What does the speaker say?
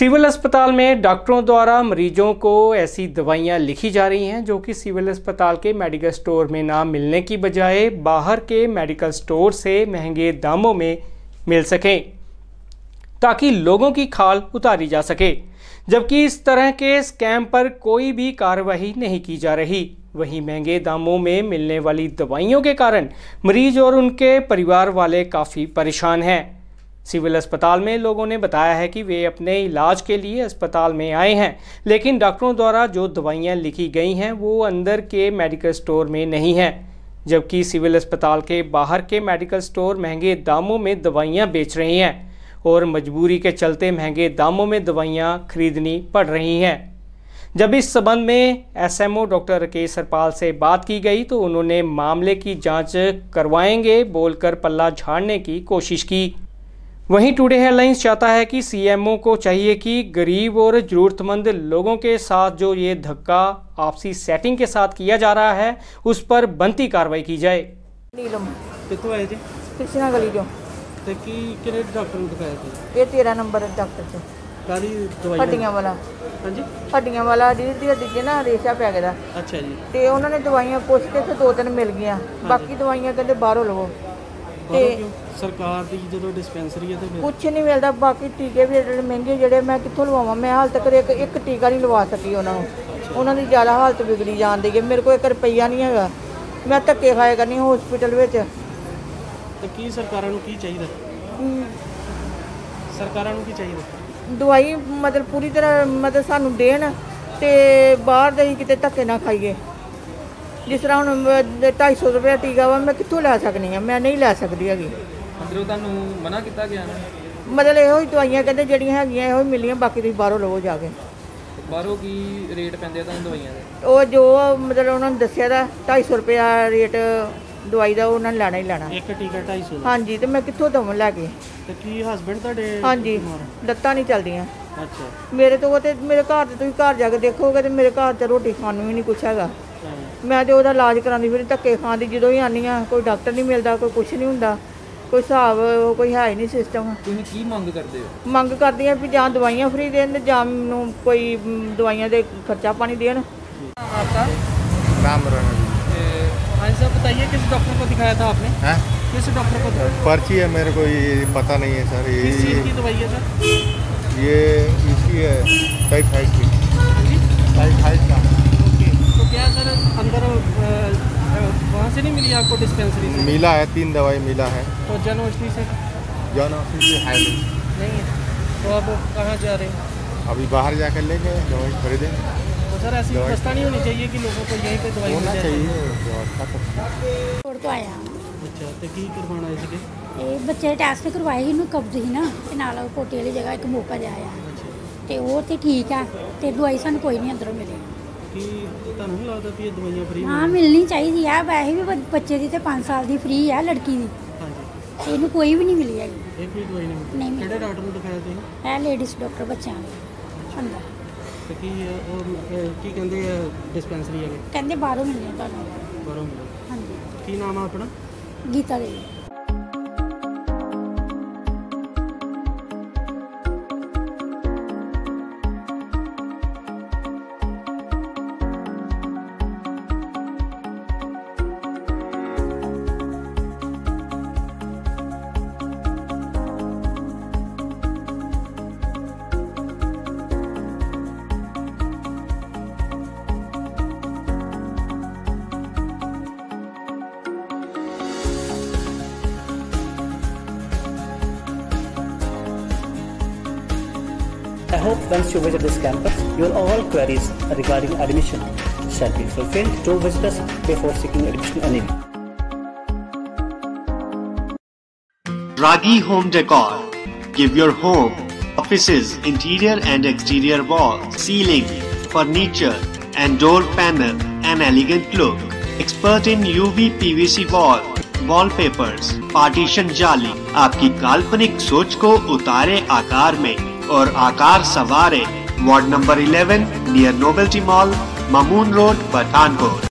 Civil अस्पताल में डॉक्टरों द्वारा मरीजों को ऐसी दवाइयाँ लिखी जा रही हैं, जो कि सिविल अस्पताल के मेडिकल स्टोर में ना मिलने की बजाय बाहर के मेडिकल स्टोर से महँगे दामों में मिल सकें, ताकि लोगों की खाल उतारी जा सके। जबकि इस तरह के स्कैम पर कोई भी कार्रवाई नहीं की जा रही। वहीं महँगे दामों में मिलने वाली दवाइयों के कारण मरीज़ और उनके परिवार वाले काफ़ी परेशान हैं। सिविल अस्पताल में लोगों ने बताया है कि वे अपने इलाज के लिए अस्पताल में आए हैं, लेकिन डॉक्टरों द्वारा जो दवाइयाँ लिखी गई हैं, वो अंदर के मेडिकल स्टोर में नहीं हैं, जबकि सिविल अस्पताल के बाहर के मेडिकल स्टोर महँगे दामों में दवाइयाँ बेच रही हैं और मजबूरी के चलते महँगे दामों में दवाइयाँ खरीदनी पड़ रही हैं। जब इस संबंध में एसएमओ डॉक्टर राकेश सरपाल से बात की गई तो उन्होंने मामले की जाँच करवाएँगे, बोलकर पल्ला झाड़ने की कोशिश की। वहीं टुडे हेडलाइंस चाहता है कि सीएमओ को चाहिए कि गरीब और ज़रूरतमंद लोगों के साथ जो ये धक्का आपसी सेटिंग के साथ किया जा रहा है उस पर बनती कार्रवाई की जाए ਨੀਲਮ ਕਿੱਥੋਂ ਆਏ ਜੀ ਕ੍ਰਿਸ਼ਨਾ ਗਲੀ ਚੋਂ ਤੇ ਕੀ ਕਿਹੜੇ ਡਾਕਟਰ ਨੂੰ ਦਿਖਾਇਆ ਸੀ ਇਹ 13 ਨੰਬਰ ਡਾਕਟਰ ਚ ਕਾਦੀ ਦਵਾਈ ਹੱਡੀਆਂ ਵਾਲਾ ਹਾਂਜੀ ਹੱਡੀਆਂ ਵਾਲਾ ਰੀੜ ਦੀ ਹੱਡੀ 'ਚ ਨਾ ਰੇਸ਼ਾ ਪੈ ਗਿਆ ਦਾ ਅੱਛਾ ਜੀ ਤੇ ਉਹਨਾਂ ਨੇ ਦਵਾਈਆਂ ਪੁੱਛ ਕੇ ਤੇ ਦੋ ਤਿੰਨ ਮਿਲ ਗਈਆਂ ਬਾਕੀ ਦਵਾਈਆਂ ਕਹਿੰਦੇ ਬਾਹਰੋਂ ਲਵੋ ਬਾਹਰੋਂ ਤੇ ਕਿਉਂ? ਸਰਕਾਰ ਦੀ ਜਦੋਂ ਡਿਸਪੈਂਸਰੀ ਹੈ ਤੇ ਫਿਰ? ਕੁਛ ਨਹੀਂ ਮਿਲਦਾ ਬਾਕੀ ਟੀਕੇ ਵੀ ਜਿਹੜੇ ਮਹਿੰਗੇ ਜਿਹੜੇ ਮੈਂ ਕਿੱਥੋਂ ਲਵਾਵਾਂ? ਮੈਂ ਹਾਲ ਤੱਕ ਇੱਕ ਇੱਕ ਟੀਕਾ ਨਹੀਂ ਲਵਾ ਸਕੀ ਉਹਨਾਂ ਨੂੰ। ਉਹਨਾਂ ਦੀ ਜ਼ਿਆਦਾ ਹਾਲਤ ਵਿਗੜੀ ਜਾਂਦੀ ਹੈ ਮੇਰੇ ਕੋਲ ਇੱਕ ਰੁਪਈਆ ਨਹੀਂ ਹੈਗਾ। ਮੈਂ ਧੱਕੇ ਖਾਇਆ ਕਰਨੀ ਹਸਪੀਟਲ ਵਿੱਚ। ਤੇ ਕੀ ਸਰਕਾਰਾਂ ਨੂੰ ਕੀ ਚਾਹੀਦਾ? ਸਰਕਾਰਾਂ ਨੂੰ ਕੀ ਚਾਹੀਦਾ? ਦਵਾਈ ਮਤਲਬ ਪੂਰੀ ਤਰ੍ਹਾਂ ਮਤਲਬ ਸਾਨੂੰ ਦੇਣ ਤੇ ਬਾਹਰ ਦੇ ਕਿਤੇ ਧੱਕੇ ਨਾ ਖਾਈਏ। ਜਿਸ ਤਰ੍ਹਾਂ ਹੁਣ 250 ਰੁਪਏ ਟੀਕਾ ਵਾ ਮੈਂ ਕਿੱਥੋਂ ਲੈ ਸਕਦੀ ਆ ਮੈਂ ਨਹੀਂ ਲੈ ਸਕਦੀ ਹੈਗੀ। ਅੰਦਰੋਂ ਤੁਹਾਨੂੰ ਮਨਾ ਕੀਤਾ ਗਿਆ ਨਾ? ਮਤਲਬ ਇਹੋ ਹੀ ਦਵਾਈਆਂ ਕਹਿੰਦੇ ਜਿਹੜੀਆਂ ਹੈਗੀਆਂ ਇਹੋ ਹੀ ਮਿਲੀਆਂ ਬਾਕੀ ਤੁਸੀਂ ਬਾਹਰੋਂ ਲਵੋ ਜਾ ਕੇ। ਬਾਹਰੋਂ ਕੀ ਰੇਟ ਪੈਂਦੇ ਆ ਤੁਹਾਨੂੰ ਦਵਾਈਆਂ ਦੇ? ਉਹ ਜੋ ਮਤਲਬ ਉਹਨਾਂ ਨੇ ਦੱਸਿਆ ਦਾ 250 ਰੁਪਏ ਰੇਟ ਦਵਾਈ ਦਾ ਉਹਨਾਂ ਨੇ ਲੈਣਾ ਹੀ ਲੈਣਾ। ਇੱਕ ਟੀਕਾ 250 ਦਾ? ਹਾਂਜੀ ਤੇ ਮੈਂ ਕਿੱਥੋਂ ਦਵਾਂ ਲੈ ਕੇ? ਤੇ ਕੀ ਹਸਬੰਡ ਤੁਹਾਡੇ ਹਾਂਜੀ? ਲੱਤਾਂ ਨਹੀਂ ਚੱਲਦੀਆਂ। ਅੱਛਾ। ਮੇਰੇ ਤੋਂ ਤੇ ਮੇਰੇ ਘਰ ਤੇ ਤੁਸੀਂ ਘਰ ਜਾ ਕੇ ਦੇਖੋਗੇ ਤੇ ਮੇਰੇ ਘਰ ਤੇ ਰੋਟੀ ਖਾਣ ਨੂੰ ਵੀ ਨਹੀਂ ਕੁਛ ਹੈਗਾ। ਮੈਂ ਤੇ ਉਹਦਾ ਇਲਾਜ ਕਰਾਉਂਦੀ ਫਿਰ ਧੱਕੇ ਖਾਂਦੀ ਜਦੋਂ ਹੀ ਆਨੀ ਆ ਕੋਈ ਡਾਕਟਰ ਨਹੀਂ ਮਿਲਦਾ ਕੋਈ ਕੁਛ ਨਹੀਂ ਹੁੰਦਾ ਕੋਈ ਹਿਸਾਬ ਕੋਈ ਹੈ ਹੀ ਨਹੀਂ ਸਿਸਟਮ ਤੁਸੀਂ ਕੀ ਮੰਗ ਕਰਦੇ ਹੋ ਮੰਗ ਕਰਦੀ ਆ ਵੀ ਜਾਂ ਦਵਾਈਆਂ ਫ੍ਰੀ ਦੇਣ ਤੇ ਜਾਂ ਮੈਨੂੰ ਕੋਈ ਮ, ਦਵਾਈਆਂ ਦੇ ਖਰਚਾ ਪਾਣੀ ਦੇਣ आपका नाम रहना हाँ साहब बताइए किस डॉक्टर को दिखाया था आपने है किस डॉक्टर को दिखाया? पर्ची है मेरे को ये पता नहीं है सर किस चीज़ की ये दवाई है सर ये इसकी है टाइफाइड की टाइफाइड का ओके तो क्या सर अंदर अ, अ, वहाँ से नहीं मिली आपको डिस्पेंसरी से मिला है तीन दवाई मिला है तो जन औषधि से जन औषधि है नहीं। नहीं है तो अब कहाँ जा रहे हैं अभी बाहर जाकर लेंगे दवाई खरीदें तो सर ऐसी दवाई- व्यवस्था नहीं होनी चाहिए कि लोगों को यहीं पे दवाई होना मिल जाए चाहिए व्यवस्था तो ਕੋੜ ਤੋਂ ਆਇਆ अच्छा तो की करवाना है इसके ਤੇ ਬੱਚੇ ਟੈਸਟ ਕਰਵਾਏ ਇਹਨੂੰ ਕਬਜ਼ ਸੀ ਨਾ ਤੇ ਨਾਲ ਉਹ ਪੋਟੀ ਵਾਲੀ ਜਗ੍ਹਾ ਇੱਕ ਮੌਕਾ ਜਾਇਆ ਤੇ ਉਹ ਤੇ ਠੀਕ ਆ ਤੇ ਦਵਾਈ ਸਾਨੂੰ ਕੋਈ ਨਹੀਂ ਅੰਦਰੋਂ ਮਿਲੀ ਕੀ ਤੁਹਾਨੂੰ ਨਹੀਂ ਲੱਗਦਾ ਵੀ ਇਹ ਦਵਾਈਆਂ ਫ੍ਰੀ ਹਾਂ ਮਿਲਣੀ ਚਾਹੀਦੀ ਆ। ਵੈਸੇ ਵੀ ਬ- ਬੱਚੇ ਦੀ ਤੇ 5 ਸਾਲ ਦੀ ਫ੍ਰੀ ਆ ਲੜਕੀ ਦੀ। ਹਾਂਜੀ। ਇਹਨੂੰ ਕੋਈ ਵੀ ਨਹੀਂ ਮਿਲੀ ਹੈਗੀ। ਇੱਕ ਵੀ ਦਵਾਈ ਨਹੀਂ ਮਿਲੀ। ਨਹੀਂ ਮਿਲੀ। ਕਿਹੜੇ ਡਾਕਟਰ ਨੂੰ ਦਿਖਾਇਆ ਤੁਸੀਂ? ਇਹ ਲੇਡੀਜ਼ ਡਾਕਟਰ ਬੱਚਿਆਂ ਦੇ ਅੰਦਰ। ਤੇ ਕੀ ਹੈ, ਉਹ ਅ, ਕੀ ਕਹਿੰਦੇ ਆ ਡਿਸਪੈਂਸਰੀ ਹੈਗੇ ਕਹਿੰਦੇ ਬਾਹਰੋਂ ਮਿਲਣੀ ਤੁਹਾਨੂੰ। ਬਾਹਰੋਂ ਮਿਲੋ ਹਾਂਜੀ। ਕੀ ਨਾਮ ਆ ਆਪਣਾ? Geeta Devi. I hope once you visit this campus, your all queries regarding admission shall be fulfilled. Do visit us before seeking admission anyway. Ragi Home Decor. Give your home, offices, interior and exterior walls, ceiling, furniture, and door panel an elegant look. Expert in UV PVC wall, wallpapers, partition जाली आपकी काल्पनिक सोच को उतारे आकार में और आकार सवारे ward number 11 near novelty mall Mamun road Pathankot